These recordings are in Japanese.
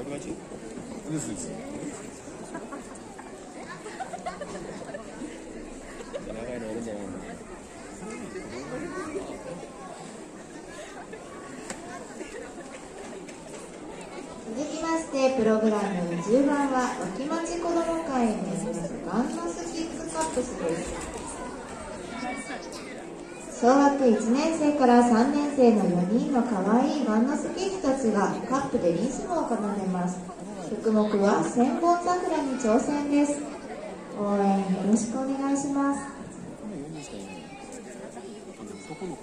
長いのる続きましてプログラム10番は脇町持ち子ども会にありますガンマスキッズカップスです。小学1年生から3年生の4人の可愛いワンノスキーたちがカップでリズムを奏でます。曲目は千本桜に挑戦です。応援よろしくお願いします。4人しかいない男の子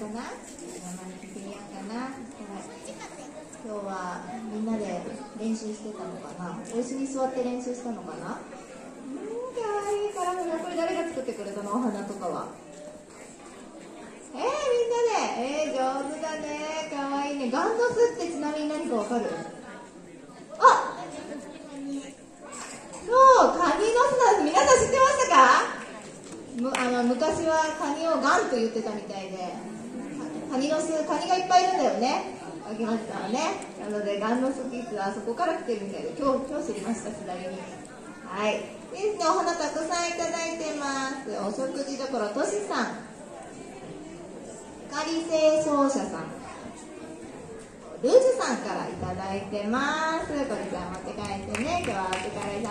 かな山に聞いてみようかな。今日はみんなで練習してたのかな？お椅子に座って練習したのかな？うん、かわいいカラフル。これ誰が作ってくれたの？お花とかは。えー、みんなで。えー、上手だね。かわいいね。ガンドスってちなみに何かわかる？あそう、カニの巣なんです。皆さん知ってましたか？むあの昔はカニをガンと言ってたみたいで、カニの巣、カニがいっぱいいるんだよね。秋町さんはね。なので、ガンの巣キッズはそこから来てるみたいで、今日、今日知りました、すだれに。はい。ですね、お花たくさんいただいてます。お食事どころ、としさん。光清奏者さん。ルーズさんからいただいてます。これじゃあ持って帰ってね。今日はお疲れ